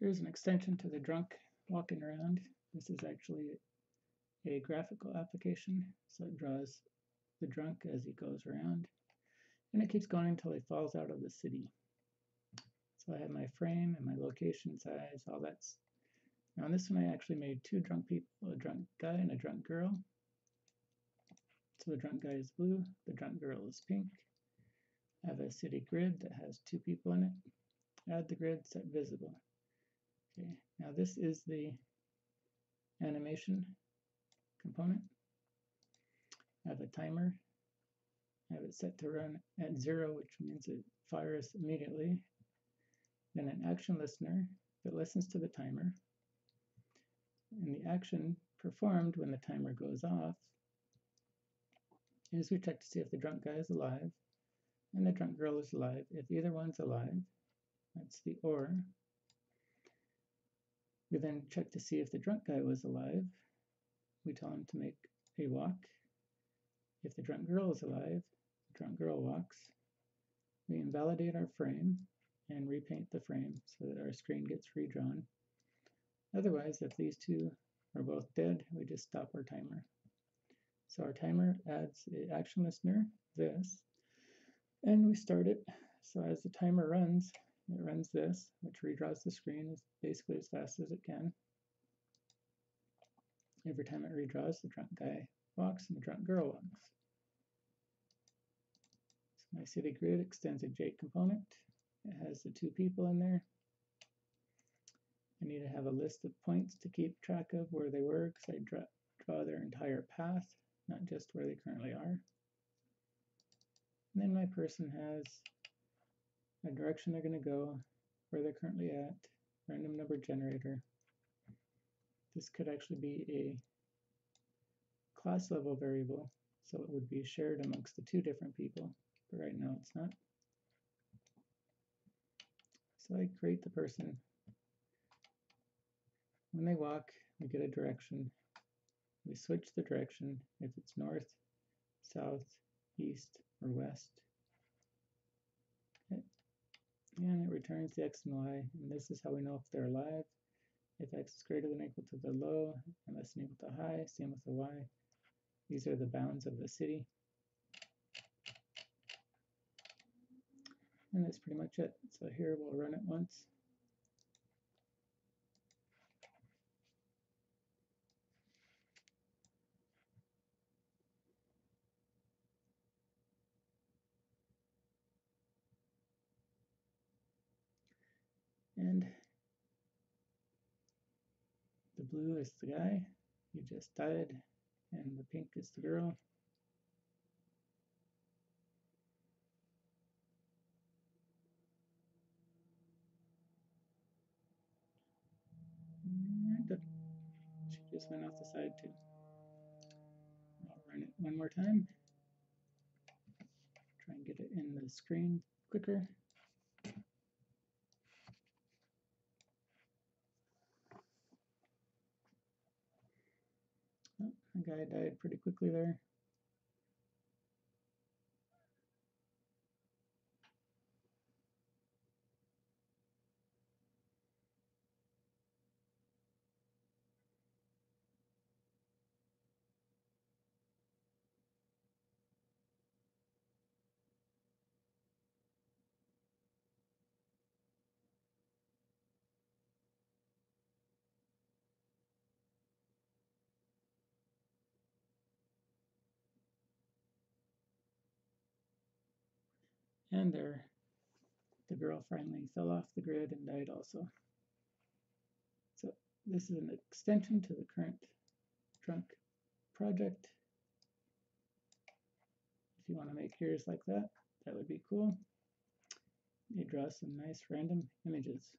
Here's an extension to the drunk walking around. This is actually a graphical application, so it draws the drunk as he goes around. And it keeps going until he falls out of the city. So I have my frame and my location size, all that's. Now on this one I actually made two drunk people, a drunk guy and a drunk girl. So the drunk guy is blue, the drunk girl is pink. I have a city grid that has two people in it. Add the grid, set visible. Okay, now this is the animation component. I have a timer. I have it set to run at zero, which means it fires immediately. Then an action listener that listens to the timer. And the action performed when the timer goes off is we check to see if the drunk guy is alive and the drunk girl is alive. If either one's alive, that's the OR, we then check to see if the drunk guy was alive. We tell him to make a walk. If the drunk girl is alive, the drunk girl walks. We invalidate our frame and repaint the frame so that our screen gets redrawn. Otherwise, if these two are both dead, we just stop our timer. So our timer adds the action listener, this, and we start it. So as the timer runs, it runs this, which redraws the screen as basically as fast as it can. Every time it redraws, the drunk guy walks and the drunk girl walks. So my city grid extends a JComponent. It has the two people in there. I need to have a list of points to keep track of where they were because I draw, draw their entire path, not just where they currently are. And then my person has a direction they're going to go, where they're currently at, random number generator. This could actually be a class level variable, so it would be shared amongst the two different people, but right now it's not. So I create the person. When they walk, we get a direction. We switch the direction if it's north, south, east, or west. And it returns the x and y, and this is how we know if they're alive. If x is greater than or equal to the low and less than equal to high, same with the y. These are the bounds of the city. And that's pretty much it. So here we'll run it once. And the blue is the guy, he just died, and the pink is the girl. She just went off the side too. I'll run it one more time. Try and get it in the screen quicker. The guy died pretty quickly there. And there, the girl finally fell off the grid and died also. So this is an extension to the current trunk project. If you want to make yours like that, that would be cool. You draw some nice random images.